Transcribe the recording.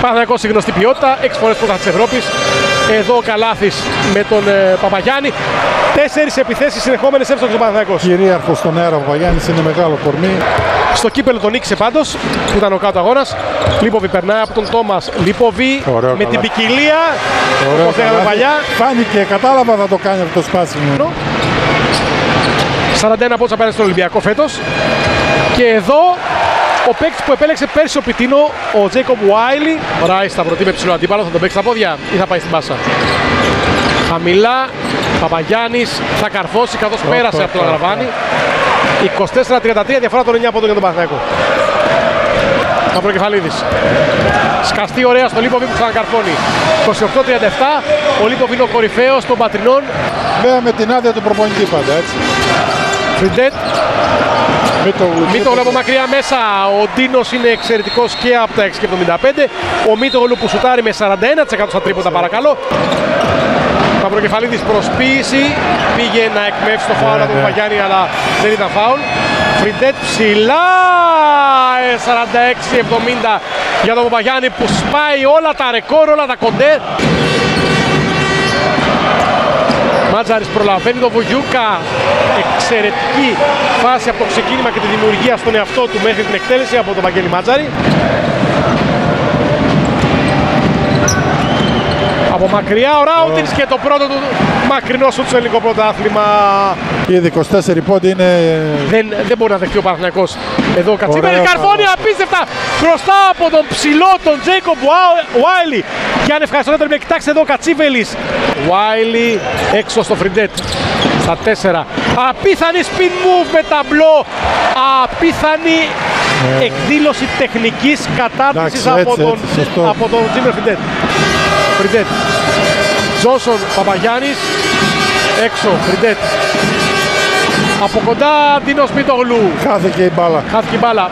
Παναθηναϊκός η γνωστή ποιότητα, 6 φορές πρώτα της Ευρώπης. Εδώ ο Καλάθης με τον ε, Παπαγιάννη. Τέσσερις επιθέσεις συνεχόμενες εύστοχες στον Παναθηναϊκός. Κυρίαρχος στον αέρα ο Παπαγιάννης είναι μεγάλο κορμί. Στο κύπελο τον νίκησε πάντως, που ήταν ο κάτω αγώνας. Λίποβι περνάει από τον Τόμας. Λίποβι Ωραίο με καλά. την ποικιλία. Ωραίο Όπως λέγαμε καλάθι. παλιά. Φάνηκε, κατάλαβα θα το κάνει αυτό το σπάσιμο. 41 πόντσα απέναντι στον Ολυμπιακό φέτος. Και εδώ ο παίκτης που επέλεξε πέρσι ο Πιτίνο, ο Τζέικομ Βάιλι. Ο Ράις θα προτείνει με ψηλό αντίπαλο, θα τον παίξει στα πόδια ή θα πάει στην πάσα. Χαμηλά, Παπαγιάννης θα καρφώσει καθώς πέρασε από τον Αγραβάνη. 24-33 διαφορά των 9 πόντων για τον Παναθηναϊκό. Μαυροκεφαλίδη. Σκαστεί ωραία στο Λίποβι που ξανακαρφώνει. 28-37. Ο Λίποβι είναι ο κορυφαίος των πατρινών. Βέβαια με την άδεια του προπονητή πάντα έτσι. Φριντέτ Μην το, Μην το βλέπω μακριά μέσα. Ο Ντίνος είναι εξαιρετικός και από τα 6,75. Ο Μίτογλου που σουτάρει με 41% στα τρίποτα, παρακαλώ. Παυροκεφαλίδης προσποίηση. Πήγε να εκμεύσει το φάουλ από τον ναι. Παγιάννη, αλλά δεν ήταν φάουλ. Φριντέτ ψηλά. ε, 46-70 για τον Παπαγιάννη που σπάει όλα τα ρεκόρ, όλα τα κοντέ. Μάτζαρης προλαβαίνει τον Βουγιούκα. Εξαιρετική φάση από το ξεκίνημα και τη δημιουργία στον εαυτό του μέχρι την εκτέλεση από τον Βαγγέλη Μάτζαρη. Από μακριά ο Ράουτινς και το πρώτο του μακρινό σου στο ελληνικό πρωτάθλημα. Ήδη 24 πόντι είναι Δεν, δεν μπορεί να δεχτεί ο Παναθηναϊκός εδώ ο Κατσίβελη. Ωραίο Καρφώνει καλό. απίστευτα μπροστά από τον ψηλό τον Τζέικομπ Βάιλι. Και αν ευχαριστώ με κοιτάξτε εδώ ο Κατσίβελης. Βάιλι έξω στο φριντέτ. Στα 4. Απίθανη spin move με ταμπλό. Απίθανη εκδήλωση τεχνικής κατάρτισης Ναι. Εντάξει, από έτσι, τον, έτσι, σωστό. από τον Τζίμερ Φριντέτ. Φριντέτ. Τζόνσον Παπαγιάννης. Έξω Φριντέτ. Από κοντά Ντίνος Μητογλου. χάθηκε η μπάλα. Χάθηκε η μπάλα.